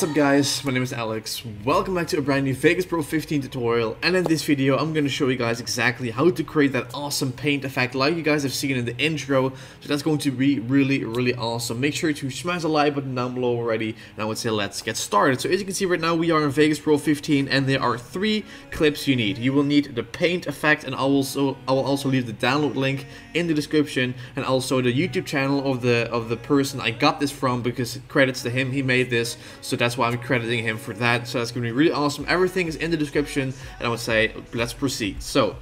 What's up guys, my name is Alex, welcome back to a brand new Vegas Pro 15 tutorial and in this video I'm going to show you guys exactly how to create that awesome paint effect like you guys have seen in the intro, so that's going to be really really awesome. Make sure to smash the like button down below already and I would say let's get started. So as you can see right now we are in Vegas Pro 15 and there are three clips you need. You will need the paint effect and I will also, I will also leave the download link in the description and also the YouTube channel of the of the person I got this from because credits to him, he made this. So that's why I'm crediting him for that. So that's going to be really awesome. Everything is in the description. And I would say, let's proceed. So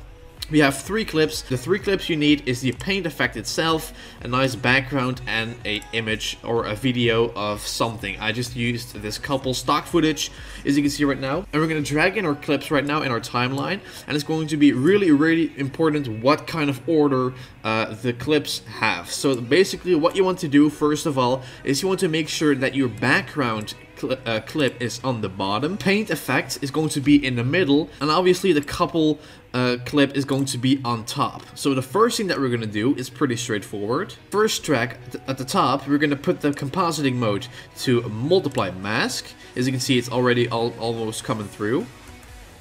we have three clips. The three clips you need is the paint effect itself, a nice background, and a image or a video of something. I just used this couple stock footage, as you can see right now. And we're to drag in our clips right now in our timeline. And it's going to be really, really important what kind of order uh, the clips have. So basically what you want to do, first of all, is you want to make sure that your background cl uh, clip is on the bottom. Paint effect is going to be in the middle. And obviously the couple uh, clip is going to be on top. So the first thing that we're going to do is pretty straightforward. First track at the top, we're going to put the compositing mode to multiply mask. As you can see, it's already all, almost coming through.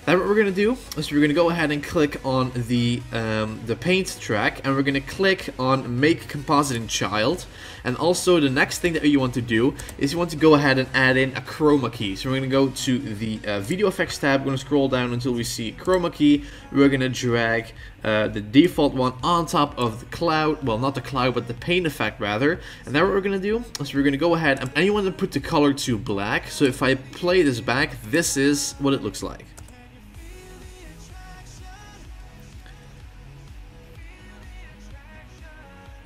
Then what we're going to do is we're going to go ahead and click on the um, the paint track and we're going to click on make compositing child. And also the next thing that you want to do is you want to go ahead and add in a chroma key. So we're going to go to the uh, video effects tab, we're going to scroll down until we see chroma key, we're going to drag uh, the default one on top of the cloud, well not the cloud but the paint effect rather. And then what we're going to do is we're going to go ahead and you want to put the color to black. So if I play this back this is what it looks like.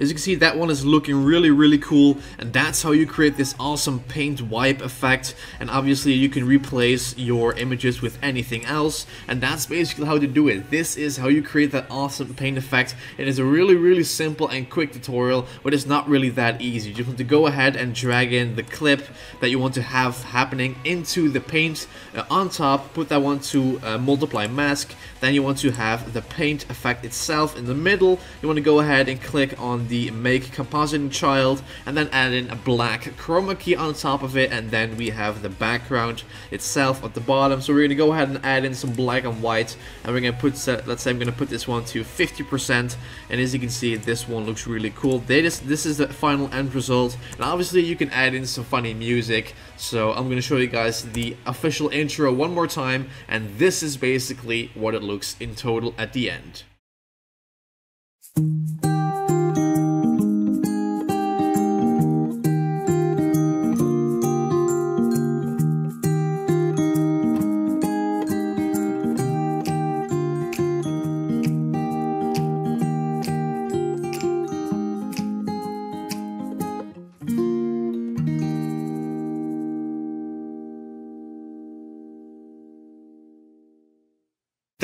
As you can see, that one is looking really, really cool, and that's how you create this awesome paint wipe effect, and obviously you can replace your images with anything else, and that's basically how to do it. This is how you create that awesome paint effect. It is a really, really simple and quick tutorial, but it's not really that easy. You just want to go ahead and drag in the clip that you want to have happening into the paint uh, on top, put that one to uh, multiply mask, then you want to have the paint effect itself in the middle. You want to go ahead and click on the make compositing child and then add in a black chroma key on top of it and then we have the background itself at the bottom. So we're going to go ahead and add in some black and white and we're going to put let's say I'm going to put this one to 50% and as you can see this one looks really cool. This, this is the final end result and obviously you can add in some funny music. So I'm going to show you guys the official intro one more time and this is basically what it looks in total at the end.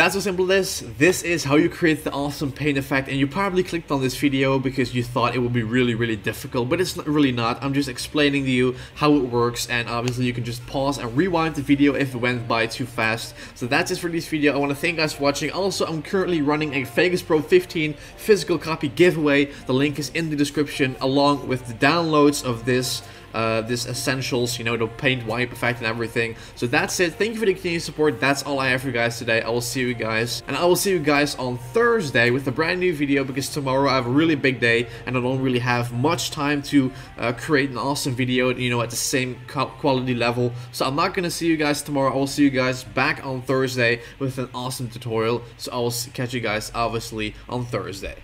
That's how simple is. This is how you create the awesome paint effect and you probably clicked on this video because you thought it would be really really difficult but it's not, really not. I'm just explaining to you how it works and obviously you can just pause and rewind the video if it went by too fast. So that's it for this video. I want to thank you guys for watching. Also I'm currently running a Vegas Pro 15 physical copy giveaway. The link is in the description along with the downloads of this uh, this essentials, you know, the paint wipe effect and everything. So that's it. Thank you for the continued support. That's all I have for you guys today. I will see you guys. And I will see you guys on Thursday with a brand new video because tomorrow I have a really big day and I don't really have much time to uh, create an awesome video, you know, at the same quality level. So I'm not going to see you guys tomorrow. I will see you guys back on Thursday with an awesome tutorial. So I will catch you guys obviously on Thursday.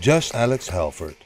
Just Alex Halford.